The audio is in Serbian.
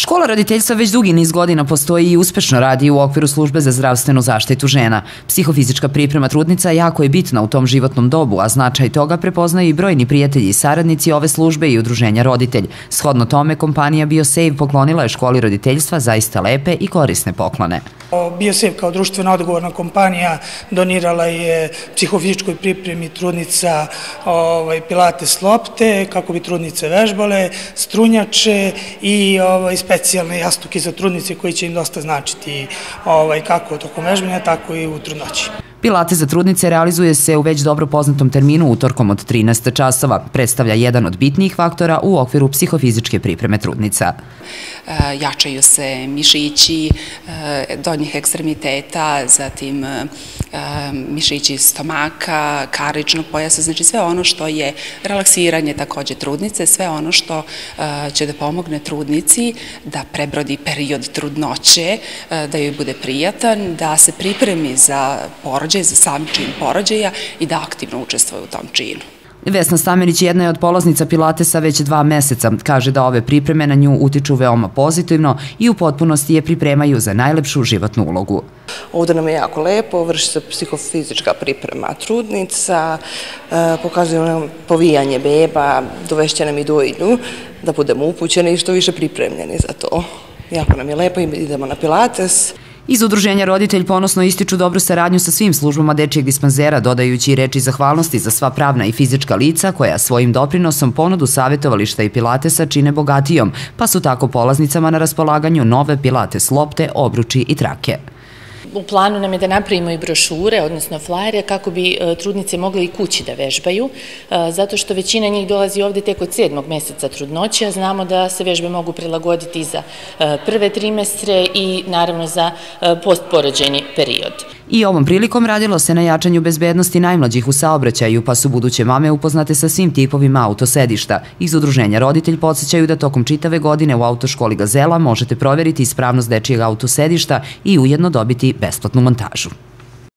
Škola roditeljstva već dugi niz godina postoji i uspešno radi u okviru službe za zdravstvenu zaštitu žena. Psihofizička priprema trudnica jako je bitna u tom životnom dobu, a značaj toga prepoznaju i brojni prijatelji i saradnici ove službe i udruženja roditelj. Shodno tome, kompanija BioSave poklonila je školi roditeljstva zaista lepe i korisne poklone. BioSave kao društvena odgovorna kompanija donirala je psihofizičkoj pripremi trudnica ovaj, pilates lopte, kako bi trudnice vežbale, strunjače i ovaj, specijalne jastuke za trudnice koji će im dosta značiti ovaj, kako tokom vežbanja, tako i u trudnoći. Pilate za trudnice realizuje se u već dobro poznatom terminu utorkom od 13 časova. Predstavlja jedan od bitnijih faktora u okviru psihofizičke pripreme trudnica. E, jačaju se mišići e, donjih ekstremiteta, zatim e, mišići stomaka, karičnog pojasa, znači sve ono što je relaksiranje takođe trudnice, sve ono što će da pomogne trudnici da prebrodi period trudnoće, da joj bude prijatan, da se pripremi za porođaj, za sam čin porođaja i da aktivno učestvuje u tom činu. Vesna Stamenić jedna je od polaznica Pilatesa već dva meseca. Kaže da ove pripreme na nju utiču veoma pozitivno i u potpunosti je pripremaju za najlepšu životnu ulogu. Ovde nam je jako lepo, vrši se psihofizička priprema trudnica, e, pokazuju nam povijanje beba, dovešće nam i dojlju, da budemo upućeni i što više pripremljeni za to. Jako nam je lepo, idemo na Pilates. Iz udruženja Roditelj ponosno ističu dobru saradnju sa svim službama dečijeg dispanzera, dodajući reči zahvalnosti za sva pravna i fizička lica koja svojim doprinosom ponudu savjetovališta i pilatesa čine bogatijom, pa su tako polaznicama na raspolaganju nove pilates lopte, obruči i trake u planu nam je da napravimo i brošure, odnosno flajere, kako bi e, trudnice mogle i kući da vežbaju, e, zato što većina njih dolazi ovde tek od sedmog meseca trudnoće, a znamo da se vežbe mogu prilagoditi za e, prve trimestre i naravno za postporođeni period. I ovom prilikom radilo se na jačanju bezbednosti najmlađih u saobraćaju, pa su buduće mame upoznate sa svim tipovima autosedišta. Iz udruženja Roditelj podsjećaju da tokom čitave godine u autoškoli Gazela možete proveriti ispravnost dečijeg autosedišta i ujedno dobiti besplatnu montažu.